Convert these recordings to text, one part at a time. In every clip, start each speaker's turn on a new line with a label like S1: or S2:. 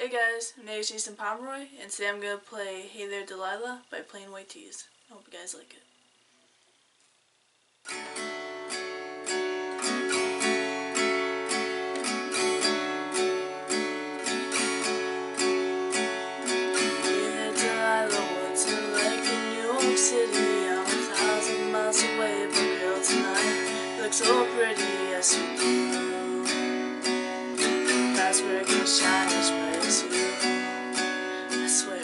S1: Hey guys, my name is Jason Pomeroy, and today I'm going to play Hey There Delilah by Plain White T's. I hope you guys like it. Hey there Delilah, in New York City? I'm a thousand miles away, but tonight you look so pretty, yes you do. Where it shine you. I swear.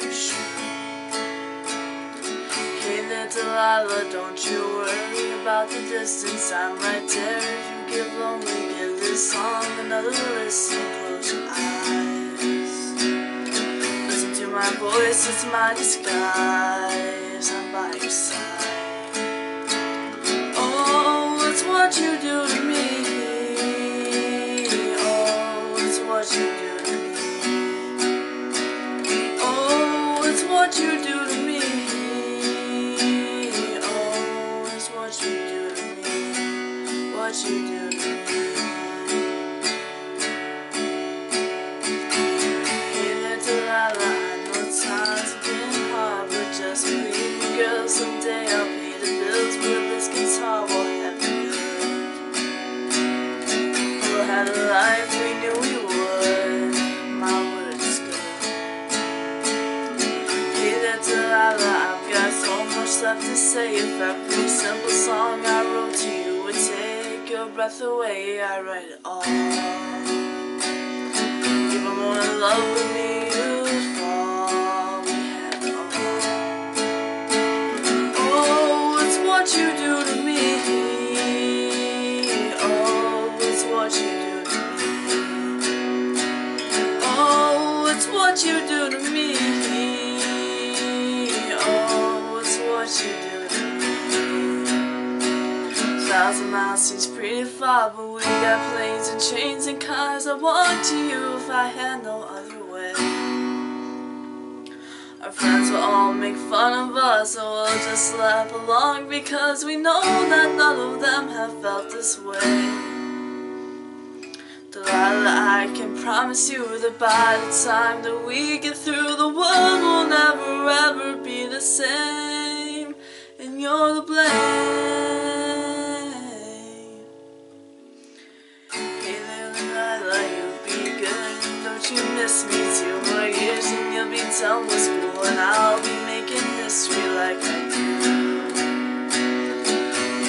S1: Hey there, Delilah, don't you worry about the distance. I'm right there. If you get lonely, give this song another listen. Close your eyes. Listen to my voice, it's my disguise. I'm by your side. You I know times been hard, but just believe me, girl, someday I'll pay the bills with this guitar. We'll have. We'll have life we knew we would. My I've got so much left to say. If pretty simple song I wrote to you would take your breath away, I write it all. If I'm gonna love with me, you fall. We have it all. Oh, it's what you do to me. Oh, it's what you do to me. Oh, it's what you do to me. Oh, it's what you. Thousand miles seems pretty far, but we got planes and trains and cars. I walk to you if I had no other way. Our friends will all make fun of us, So we'll just laugh along because we know that none of them have felt this way. Delilah, I can promise you that by the time that we get through, the world will never ever be the same, and you're to blame. Miss me? Two more years and you'll be done with school, and I'll be making history like I do.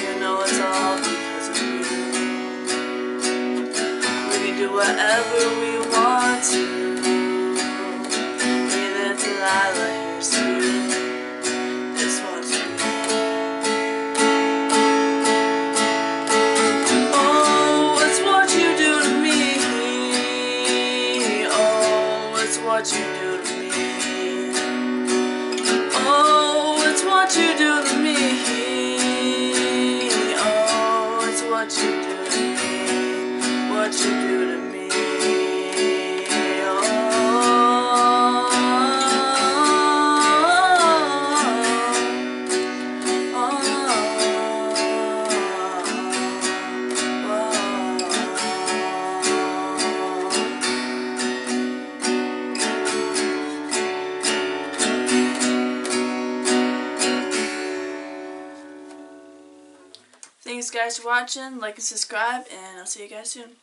S1: You know it's all because of you. We can do whatever we want what you do to me. Oh, it's what you do to me. Oh, it's what you do to me. What you do Thanks guys for watching, like and subscribe, and I'll see you guys soon.